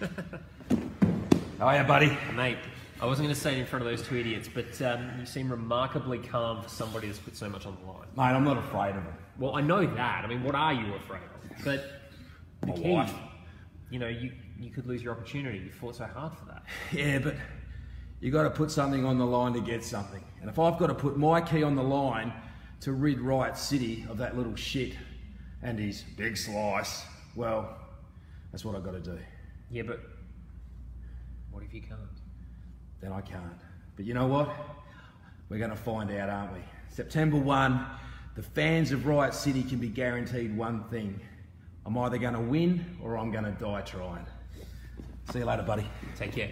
How are you, buddy? Mate, I wasn't going to say it in front of those two idiots, but um, you seem remarkably calm for somebody that's put so much on the line. Mate, I'm not afraid of him. Well, I know that. I mean, what are you afraid of? But the My key, wife. you know, you, you could lose your opportunity. You fought so hard for that. Yeah, but you got to put something on the line to get something. And if I've got to put my key on the line to rid Riot City of that little shit and his big slice, well, that's what I've got to do. Yeah, but what if you can't? Then I can't. But you know what? We're going to find out, aren't we? September 1, the fans of Riot City can be guaranteed one thing. I'm either going to win or I'm going to die trying. See you later, buddy. Take care.